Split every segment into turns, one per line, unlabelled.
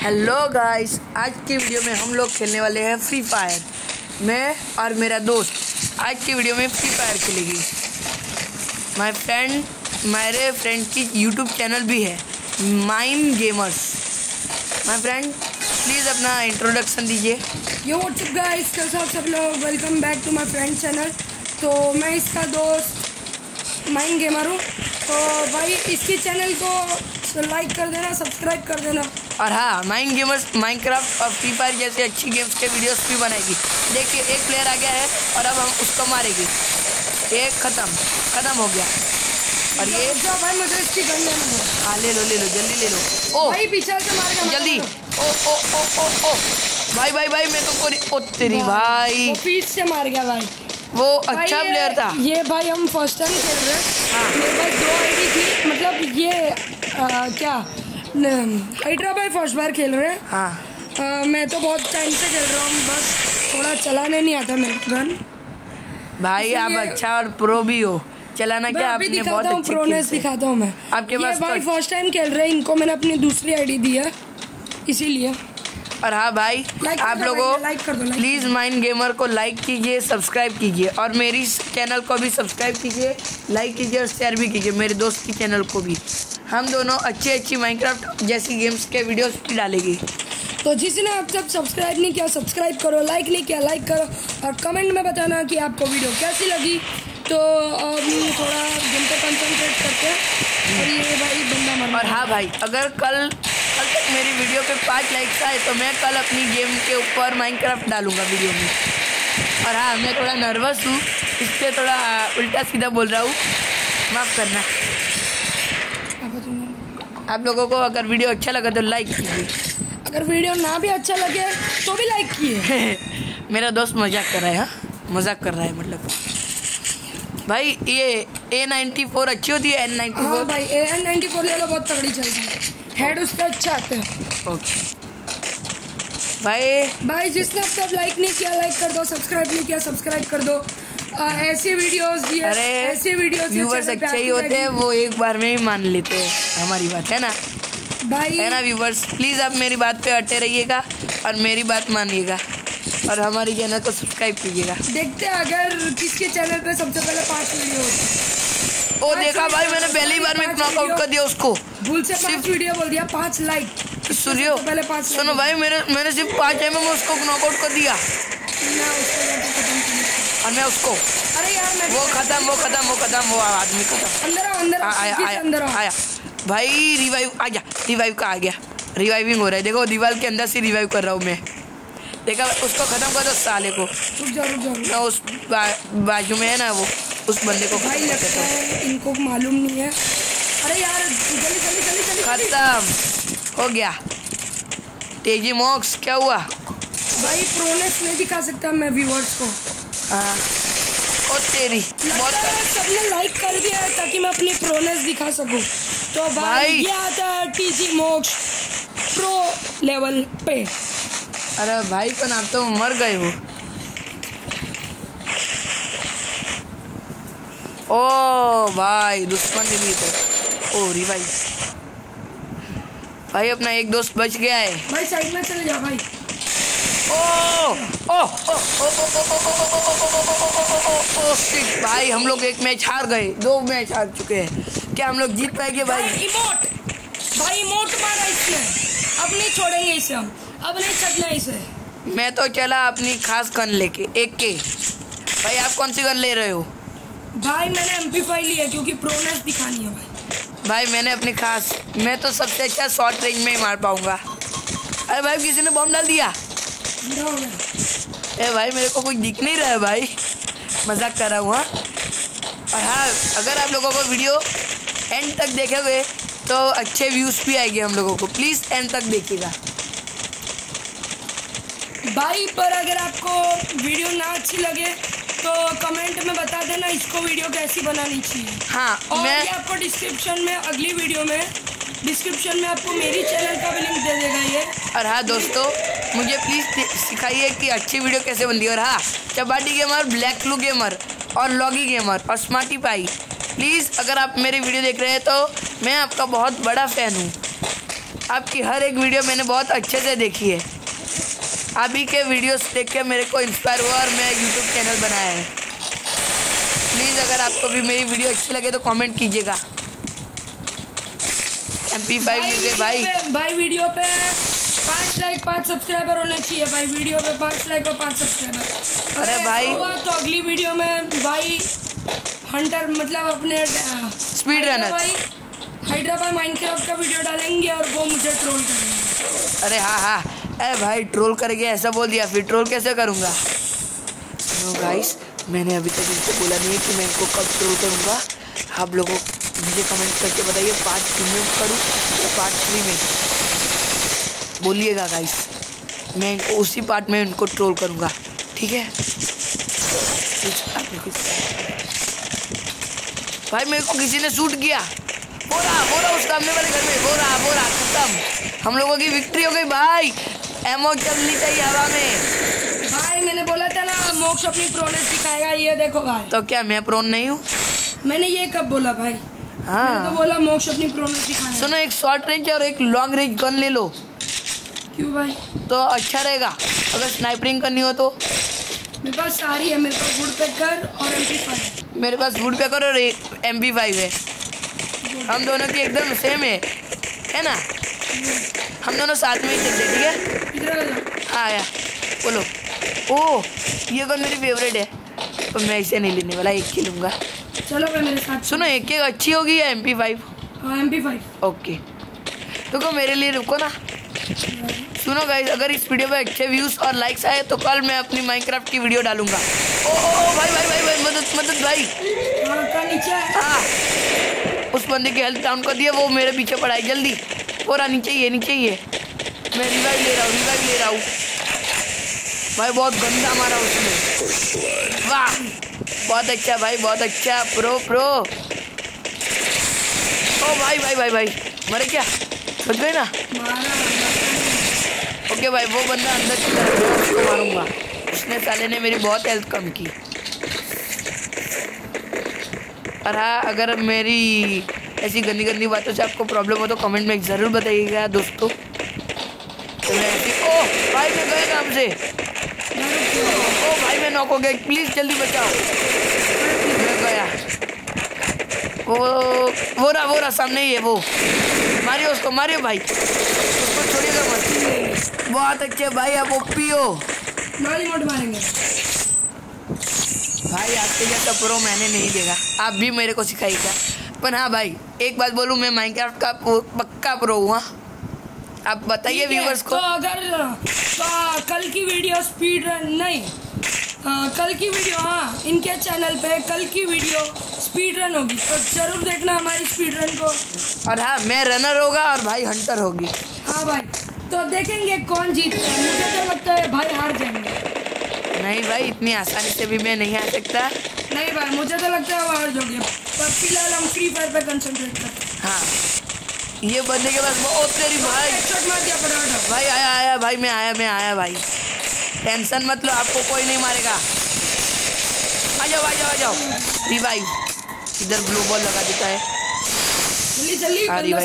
Hello guys आज की video में हम लोग खेलने वाले हैं फ्री फायर मैं और मेरा दोस्त आज की वीडियो में फ्री फायर खेलेगी. माय फ्रेंड मेरे फ्रेंड की यूट्यूब चैनल भी है. Mine gamers my friend please अपना इंट्रोडक्शन दीजिए.
यो व्हाट्सअप गाइस कैसे सब लोग? Welcome back to my friend channel तो मैं इसका दोस्त माइन गेमर हूँ. तो भाई, इसके चैनल को लाइक कर देना सब्सक्राइब कर देना.
और हाँ माइन गेमर्स माइनक्राफ्ट और फ्री फायर जैसे अच्छी गेम्स के वीडियोस भी बनाएगी। देखिए एक प्लेयर आ गया है और अब हम उसको मारेंगे। एक ख़त्म ख़त्म हो गया। और ये
भाई मुझे इसकी गन है।
हाँ ले लो ले लो जल्दी ले लो। ओ
भाई पीछे से मारेगा।
जल्दी। ओ ओ ओ ओ ओ। भाई भाई भाई मैं तो ओ तेरी भाई।
वो पीछ से मार गया भाई।
वो अच्छा प्लेयर था।
ये भाई हम फ़र्स्ट टाइम खेल रहे
हाँ।
हैं। मेरे पास दो आईडी थी। मतलब ये आ, क्या? हाइड्रा भाई फ़र्स्ट बार खेल रहे हैं।
हाँ।
आ, मैं तो बहुत टाइम से खेल रहा हूँ बस थोड़ा चलाने नहीं आता मेरे गन
भाई आप अच्छा और प्रो भी हो। चलाना क्या आपने बहुत अच्छी
प्रोनेस दिखाता हूँ मैं।
आपके पास
भाई फ़र्स्ट टाइम खेल रहे हैं इनको मैंने अपनी दूसरी आईडी दी है इसीलिए।
और हाँ भाई आप लोगों प्लीज़ माइंड गेमर को लाइक कीजिए सब्सक्राइब कीजिए और मेरी चैनल को भी सब्सक्राइब कीजिए लाइक कीजिए और शेयर भी कीजिए मेरे दोस्त की चैनल को भी। हम दोनों अच्छी अच्छी माइनक्राफ्ट जैसी गेम्स के वीडियोस भी डालेंगे।
तो जिसने अब तक सब्सक्राइब नहीं किया सब्सक्राइब करो लाइक नहीं किया लाइक करो और कमेंट में बताना कि आपको वीडियो कैसी लगी। तो अभी थोड़ा गेम पे कंसंट्रेट करते हैं। और ये भाई बंदा मर
और हाँ भाई अगर कल कल तक मेरी वीडियो पे पाँच लाइक्स आए तो मैं कल अपनी गेम के ऊपर माइनक्राफ्ट डालूँगा वीडियो में। और हाँ मैं थोड़ा नर्वस हूँ इसलिए थोड़ा उल्टा सीधा बोल रहा हूँ। माफ़ करना। आप लोगों को अगर वीडियो अच्छा लगा तो लाइक कीजिए।
अगर वीडियो ना भी अच्छा लगे तो भी लाइक किए।
मेरा दोस्त मज़ाक कर रहा है हाँ? मज़ाक कर रहा है मतलब। भाई ये ए नाइन्टी फोर अच्छी होती है एन नाइन्टी
हाँ
फोर
भाई ए एन नाइन्टी फोर ले लो बहुत तगड़ी चलती है। हेड उसका अच्छा आता है।
ओके भाई
भाई जिसने अब तक लाइक नहीं किया लाइक कर दो सब्सक्राइब नहीं किया सब्सक्राइब कर दो। आ, ऐसी वीडियोस ये
अरे
ऐसी वीडियोस
व्यूवर्स अच्छे ही होते हैं वो एक बार में ही मान लेते हैं हमारी बात है ना?
भाई
है ना व्यूवर्स प्लीज़ आप मेरी बात पे अटे रहिएगा और मेरी बात मानिएगा और हमारी चैनल को सब्सक्राइब कीजिएगा।
देखते हैं अगर किसके चैनल पे सबसे पहले पाँच वीडियो होती
ओ देखा भाई मैंने पहली बार में नॉकआउट कर दिया उसको।
भूल से पाँच वीडियो बोल दिया पाँच लाइक
सुनियो
सबसे पहले पाँच
सुनो भाई मेरे मैंने सिर्फ़ पाँच एम में उसको नॉकआउट कर दिया।
ना किया।
और मैं उसको
अरे यार मैं
वो खत्म वो खत्म वो खत्म वो आदमी खत्म।
अंदर आओ अंदर
आया आया आया। भाई रिवाइव आ जा रिवाइव का आ गया। रिवाइविंग हो रहा है। देखो दीवार के अंदर से रिवाइव कर रहा हूँ मैं। देखा उसको खत्म कर दो साले को।
रुक
उस बा, बाजू में है ना वो उस बंदे को
भाई लगता
है
इनको मालूम नहीं है। अरे यार जल्दी जल्दी जल्दी जल्दी।
खत्म। हो गया। तेज़ी मोक्स क्या हुआ?
भाई प्रोनेस नहीं दिखा सकता मैं व्यूअर्स को।
हाँ। ओ तेरी बहुत
सबने लाइक कर दिया है ताकि मैं अपनी प्रोनेस दिखा सकूँ। तो भाई,
भाई।
ये आता है टीजी मोक्ष प्रो लेवल पे।
अरे भाई पर आप तो मर गए हो ओ भाई दुश्मन भी तो ओ रिवाइज भाई अपना एक दोस्त बच गया है
भाई साइड में चले जा भाई
भाई हम लोग एक मैच हार गए दो मैच हार चुके हैं क्या हम लोग जीत पाएँगे
भाई इमोट भाई इमोट मारा इसने अब नहीं छोड़ेंगे इसे हम अब नहीं छोड़ना इसे
मैं तो चला अपनी खास गन लेके एक के भाई आप कौन सी गन ले रहे हो
भाई मैंने एम पी फाइव ली है क्योंकि प्रोनेस दिखानी है भाई
भाई, मैंने अपनी खास, मैं तो सबसे अच्छा शॉर्ट रेंज में ही मार पाऊँगा। अरे भाई, किसी ने बॉम्ब डाल दिया? ए भाई, मेरे को कुछ दिख नहीं रहा है भाई। मज़ाक कर रहा हूँ हाँ। और हाँ अगर आप लोगों को वीडियो एंड तक देखोगे तो अच्छे व्यूज़ भी आएँगे हम लोगों को। प्लीज़ एंड तक देखिएगा।
भाई, पर अगर आपको वीडियो ना अच्छी लगे तो कमेंट में बता देना इसको वीडियो कैसी बनानी चाहिए
हाँ
और
मैं
ये आपको डिस्क्रिप्शन में अगली वीडियो में डिस्क्रिप्शन में आपको मेरी चैनल का भी लिंक दे देगा ये।
और हाँ दोस्तों मुझे प्लीज़ सिखाइए कि अच्छी वीडियो कैसे बनती है। और हाँ chapati gamer black clue gamer और लॉगी गेमर और स्मार्टी पाई प्लीज़ अगर आप मेरी वीडियो देख रहे हैं तो मैं आपका बहुत बड़ा फ़ैन हूँ। आपकी हर एक वीडियो मैंने बहुत अच्छे से देखी है। अभी के वीडियोस देख के मेरे को इंस्पायर हुआ और मैं यूट्यूब चैनल बनाया है। प्लीज़ अगर आपको भी मेरी वीडियो अच्छी लगे तो कमेंट कीजिएगा। एम पी फाइव मिल भाई।
भाई वीडियो पे पाँच लाइक पाँच सब्सक्राइबर होने चाहिए भाई। वीडियो पे पाँच लाइक और पाँच सब्सक्राइबर
अरे भाई।
हुआ तो अगली वीडियो में भाई हंटर मतलब अपने
स्पीड रनर
भाई हैदराबाद माइनक्राफ्ट का वीडियो डालेंगे और वो मुझे ट्रोल करेंगे।
अरे हाँ हाँ। अरे भाई ट्रोल करके ऐसा बोल दिया। फिर ट्रोल कैसे करूँगा? नो गाइस मैंने अभी तक इनको बोला नहीं है कि मैं इनको कब ट्रोल करूँगा। आप लोगों मुझे कमेंट करके बताइए पार्ट टू में करूँ पार्ट थ्री में? बोलिएगा गाइस मैं उसी पार्ट में इनको ट्रोल करूँगा, ठीक है? भाई, मेरे को किसी ने शूट किया। बोरा बोरा उस सामने वाले घर में बोरा बोरा, खत्म। हम लोगों की विक्ट्री हो गई, भाई। एमओ चलनी चाहिए हवा में।
भाई मैंने बोला था ना मोक्ष अपनी प्रोनेस दिखाएगा ये देखो भाई।
तो क्या मैं प्रोन नहीं हूँ?
मैंने ये कब बोला भाई?
हाँ।
मैंने तो बोला मोक्ष अपनी प्रोनेस दिखाएगा
सुनो एक शॉर्ट रेंज और एक लॉन्ग रेंज गन ले लो।
क्यों भाई?
तो अच्छा रहेगा। अगर स्नाइपरिंग करनी हो तो।
मेरे पास सारी है मेरे पास वुड पैकर और एम पी
मेरे पास वुड पैकर और एम पी फाइव है। हम दोनों की एकदम सेम है। है ना? हम दोनों साथ में ही चलते ठीक है? आया। बोलो। ओ ये गन मेरी फेवरेट है। तो मैं इसे नहीं लेने वाला एक ही लूँगा।
चलो मेरे साथ।
सुनो एक एक अच्छी होगी या एम पी फाइव
हाँ एम पी फाइव
ओके रुको मेरे लिए रुको ना। सुनो गाइस अगर इस वीडियो पे अच्छे व्यूज़ और लाइक्स आए तो कल मैं अपनी माइनक्राफ्ट की वीडियो डालूँगा। ओ ओ ओ भाई भाई भाई भाई मदद मदद भाई।
हाँ नीचे हाँ।
उस बंदे की हेल्थ डाउन कर दिया वो मेरे पीछे पड़ा है जल्दी। रहा नीचे ही है नीचे ही है। मैं रिवाइव ले रहा हूँ रिवाइव ले रहा हूँ। भाई बहुत गंदा मारा उसने। वाह बहुत अच्छा भाई बहुत अच्छा। प्रो प्रो ओ भाई भाई भाई भाई मरे क्या? बच गए ना? ओके भाई वो बंदा अंदर की तरफ़ है, उसको मारूँगा। उसने साले ने मेरी बहुत हेल्थ कम की। और हाँ अगर मेरी ऐसी गंदी गंदी बातों से आपको प्रॉब्लम हो तो कमेंट में ज़रूर बताइएगा दोस्तों। ओ भाई मैं गए काम से ओ भाई मैं नॉक हो गया प्लीज़ जल्दी बचाओ मैं गया वो वो रहा वो रहा सामने ही है वो मारिए उसको मारिए भाई उसको छोड़िएगा मत बहुत अच्छे भाई अब हो
मारी मोट मारेंगे
भाई आपके जैसा प्रो मैंने नहीं देखा आप भी मेरे को सिखाइएगा पर हाँ भाई एक बात बोलूँ मैं माइनक्राफ्ट का पक्का प्रो हूँ हाँ। आप बताइए व्यूवर्स
तो अगर तो कल की वीडियो स्पीड रन नहीं हाँ, कल की वीडियो हाँ इनके चैनल पे कल की वीडियो स्पीड रन होगी तो ज़रूर देखना हमारी स्पीड रन को।
और हाँ मैं रनर होगा और भाई हंटर होगी।
हाँ भाई तो देखेंगे कौन जीतता है। मुझे तो लगता है भाई हार जाएँगे।
नहीं भाई इतनी आसानी से भी मैं नहीं आ सकता।
नहीं भाई मुझे तो लगता है वो हार जाओगे। पर फ़िलहाल हम फ्री फायर पे कंसंट्रेट करते हैं।
हाँ। ये बंदे के पास बहुत तेरी भाई। भाई आया आया भाई मैं आया मैं आया भाई। टेंशन मत लो आपको कोई नहीं मारेगा। आ जाओ आ जाओ आ जाओ। रिवाइव इधर ब्लू बॉल लगा देता है।
जल्दी जल्दी
हाँ,
बंदा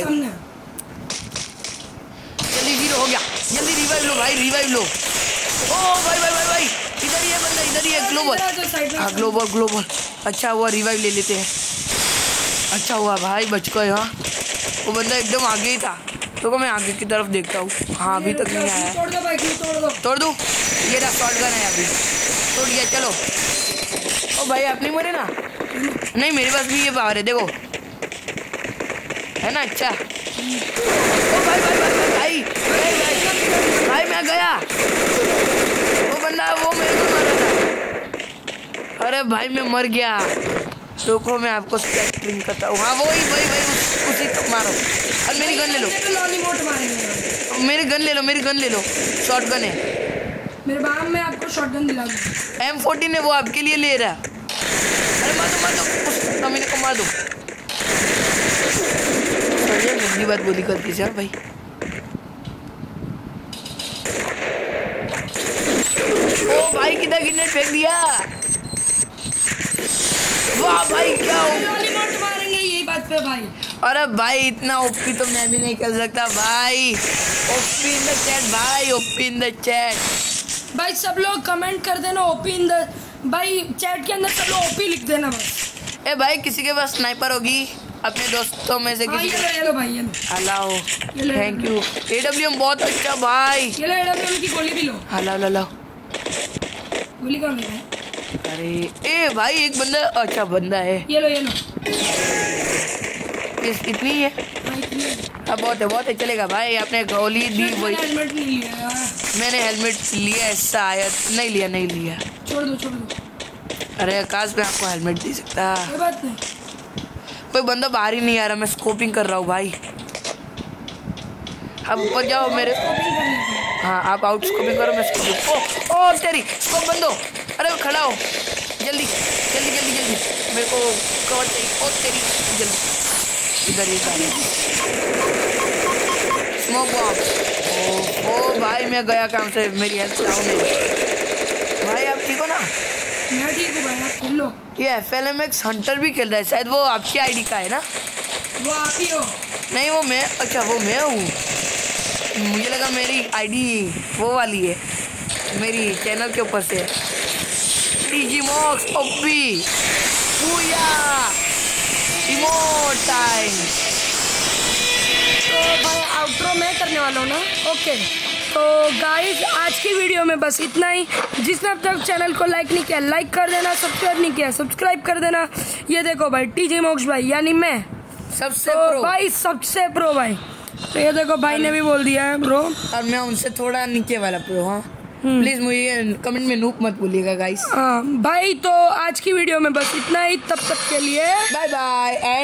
जल्दी ज़ीरो हो गया। जल्दी रिवाइव लो भाई रिवाइव लो। ओ भाई भाई भाई भाई इधर ही है बंदा इधर ही है ग्लोबल हाँ ग्लोबल ग्लोबल अच्छा हुआ रिवाइव ले लेते हैं। अच्छा हुआ भाई बच गए हाँ। वो बंदा एकदम आगे ही था। तो मैं आगे की तरफ़ देखता हूँ। हाँ अभी तक नहीं आया।
तोड़ दो तोड़ दो।
ये रहा शॉर्ट गन है अभी। तोड़ दिया चलो। ओ भाई आप नहीं मरे ना? नहीं मेरे पास भी ये पावर है देखो। है ना अच्छा? ओ भाई भाई भाई भाई भाई भाई भाई, भाई मैं गया। वो बंदा वो मेरे को मारा था। अरे भाई मैं मर गया। रुको मैं आपको स्कैटरिंग करता हूँ। हाँ वही वही वही। उस- उसी मारो। और मेरी गन ले लो। मेरी गन ले लो मेरी गन ले लो। शॉर्ट गन है।
मेरे बाप में आपको शॉटगन दिला दूँ।
एम फोर्टीन है वो आपके लिए ले रहा है। अरे मार दो मार। दो उस कमीने को मार दो। अरे गंदी बात बोली से हाँ भाई। ओ भाई कितना गिरने फेंक दिया? वाह भाई क्या हो
मारेंगे यही बात पे भाई।
अरे भाई इतना ओपी तो मैं भी नहीं कर सकता। भाई ओपी इन द चैट भाई ओपी इन द चैट
भाई सब लोग कमेंट कर देना ओपी इन द भाई चैट के अंदर सब लोग ओपी लिख देना बस।
ए भाई किसी के पास स्नाइपर होगी? अपने दोस्तों में से
हाँ
किसी
ये लो भाई ये
हलाओ thank you A W M बहुत अच्छा भाई।
ये लो एडब्ल्यूएम की गोली भी लो।
हलाओ हलाओ
गोली कौन है?
अरे ए भाई एक बंदा अच्छा बंदा है।
ये लो ये लो।
इस इतनी है। हाँ, अब बहुत है बहुत है चलेगा भाई आपने गोली दी वही। मैंने हेलमेट लिया है शायद नहीं लिया नहीं लिया।
छोड़ दो छोड़ दो।
अरे आकाश में आपको हेलमेट दे सकता।
कोई
बंदा बाहर ही नहीं आ रहा मैं स्कोपिंग कर रहा हूँ भाई। अब ऊपर जाओ मेरे।
हैं।
आप आउट स्कोपिंग करो मैं स्कोपिंग ओ ओ तेरी स्कोप बंद अरे खड़ा हो। जल्दी जल्दी जल्दी जल्दी। मेरे को कवर चाहिए। ओ तेरी जल्दी। इधर ये गाड़ी स्मोक बॉम्ब ओ ओ भाई मैं गया काम से मेरी हेल्थ डाउन है भाई आप ठीक हो ना?
मैं ठीक हूँ भाई आप खेल लो।
ये F L M X hunter भी खेल रहा है शायद वो आपकी आईडी का है ना?
वो आप ही हो।
नहीं वो मैं अच्छा वो मैं हूँ। मुझे लगा मेरी आईडी वो वाली है। मेरी चैनल के ऊपर से। टीजी मॉक्स ओपी पूया इमोट टाइम
तो भाई आउटरो मैं करने वाला हूँ ना? ओके तो गाइस आज की वीडियो में बस इतना ही। जिसने अब तक चैनल को लाइक नहीं किया लाइक कर देना सब्सक्राइब नहीं किया सब्सक्राइब कर देना। ये देखो भाई टीजे मोक्ष भाई यानी मैं।
सबसे
तो
प्रो
भाई सबसे प्रो भाई। तो ये देखो भाई ने भी बोल दिया है ब्रो
और मैं उनसे थोड़ा नीचे वाला प्रो हाँ। प्लीज़ मुझे कमेंट में नूप मत बोलिएगा गाइस
हाँ भाई तो आज की वीडियो में बस इतना ही तब तक के लिए
बाय बाय